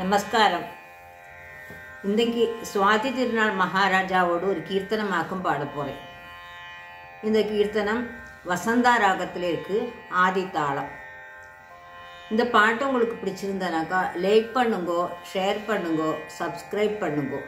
நமஸ்காரம். இன்றைக்கு சுவாதி திருநாள் மகாராஜாவோடு ஒரு கீர்த்தனமாக்கும் பாட போகிறேன் இந்த கீர்த்தனம் வசந்தா ராகத்தில் இருக்குது ஆதி தாளம். இந்த பாட்டு உங்களுக்கு பிடிச்சிருந்தனாக்கா லைக் பண்ணுங்கோ ஷேர் பண்ணுங்கோ சப்ஸ்கிரைப் பண்ணுங்கோ.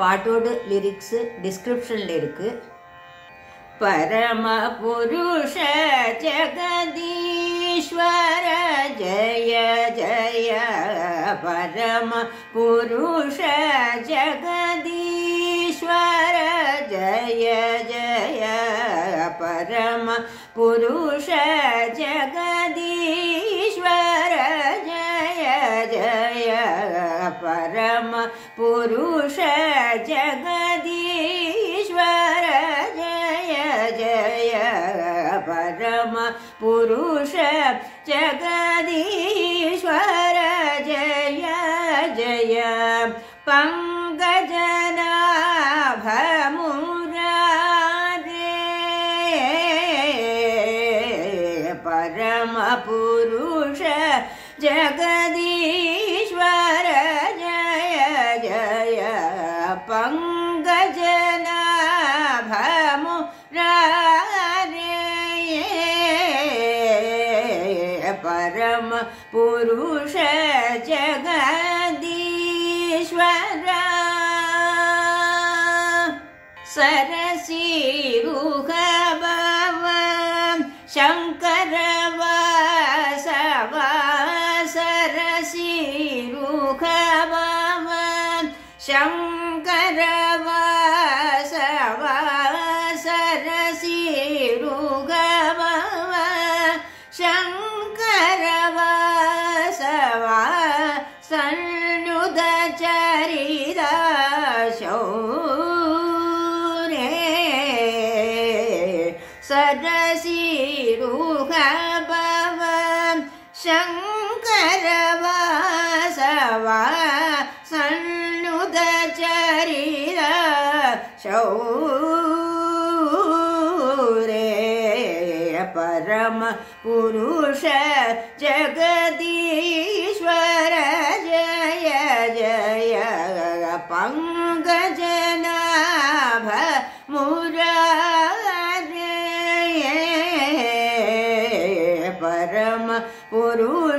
பாட்டோடு லிரிக்ஸு டிஸ்கிரிப்ஷனில் இருக்குது பரம புருஷ ஜெகதீஸ்வர ஜய ஜய परम पुरुष जगदीश्वर। जय जय परम पुरुष जगदीश्वर। जय जय परम पुरुष जगदीश्वर। जय जय परम पुरुष जगदीश्वर। पङ्गजनाभमुरादे परमपुरुष जगदीश्वर जय जय भदे परमपुरुष जगदी सरसि रुखब शंकर बावा सरसि शङ्कर सदशिरुह भव शङ्कर वासवा सन्नुद चरिर शौरे परम पुरुष जगदीश्वर जय जय पङ्कजनाभ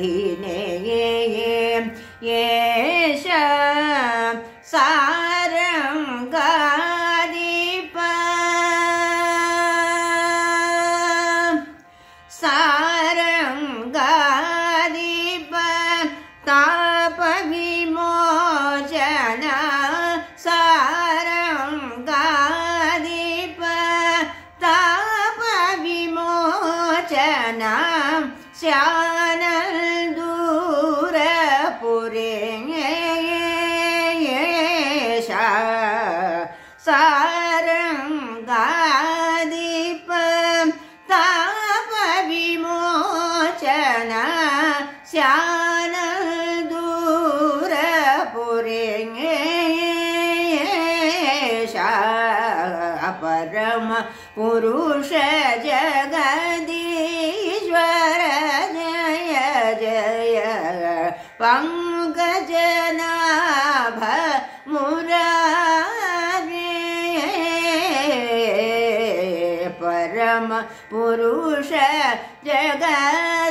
दिने येष सारङ्गादिप सारङ्गादिप तापविमोचन। सारङ्गादिप तापविमोचन। श्यानल्दूरपुरे सारङ्गादिप तापविमोचन श्यानल्दूरपुरे परम पुरुष जगदीश्वर जय जय। पङ्कजनाभ पुरुष जगदीश्वर